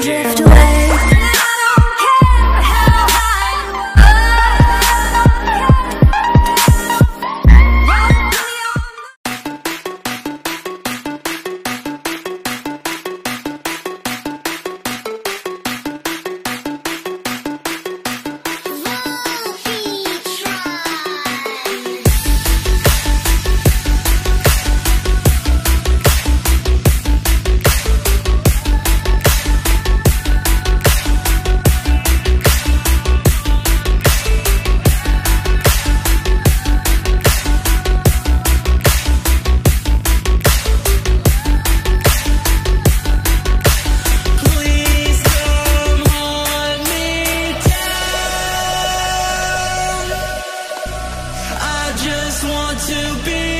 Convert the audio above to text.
drift away. to be